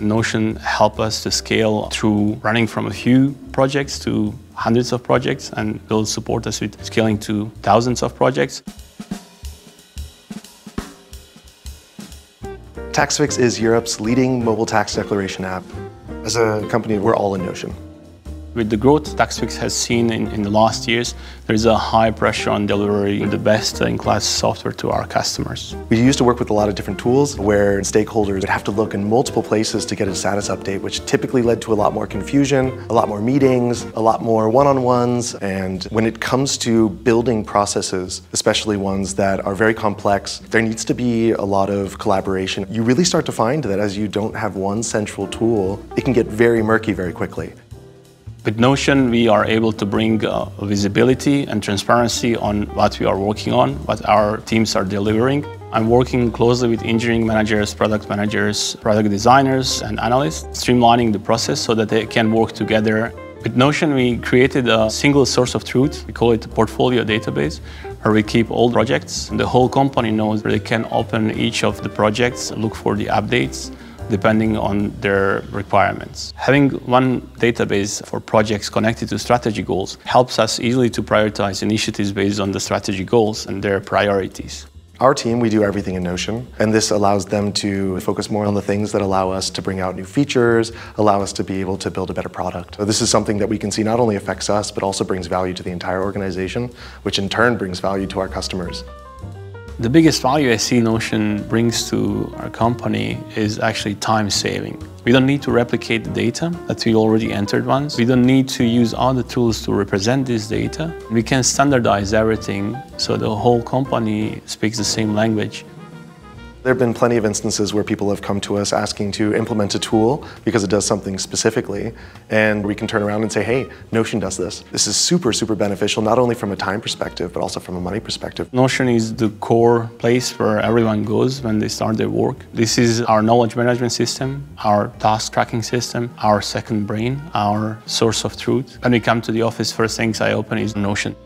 Notion help us to scale through running from a few projects to hundreds of projects and will support us with scaling to thousands of projects. Taxfix is Europe's leading mobile tax declaration app. As a company, we're all in Notion. With the growth Taxfix has seen in, in the last years, there's a high pressure on delivering the best-in-class software to our customers. We used to work with a lot of different tools where stakeholders would have to look in multiple places to get a status update, which typically led to a lot more confusion, a lot more meetings, a lot more one-on-ones. And when it comes to building processes, especially ones that are very complex, there needs to be a lot of collaboration. You really start to find that as you don't have one central tool, it can get very murky very quickly. With Notion, we are able to bring uh, visibility and transparency on what we are working on, what our teams are delivering. I'm working closely with engineering managers, product managers, product designers, and analysts, streamlining the process so that they can work together. With Notion, we created a single source of truth. We call it a portfolio database, where we keep all projects. The whole company knows where they can open each of the projects, look for the updates, depending on their requirements. Having one database for projects connected to strategy goals helps us easily to prioritize initiatives based on the strategy goals and their priorities. Our team, we do everything in Notion, and this allows them to focus more on the things that allow us to bring out new features, allow us to be able to build a better product. This is something that we can see not only affects us, but also brings value to the entire organization, which in turn brings value to our customers. The biggest value I see Notion brings to our company is actually time saving. We don't need to replicate the data that we already entered once. We don't need to use other tools to represent this data. We can standardize everything so the whole company speaks the same language. There have been plenty of instances where people have come to us asking to implement a tool because it does something specifically, and we can turn around and say, hey, Notion does this. This is super, super beneficial, not only from a time perspective, but also from a money perspective. Notion is the core place where everyone goes when they start their work. This is our knowledge management system, our task tracking system, our second brain, our source of truth. When we come to the office, first things I open is Notion.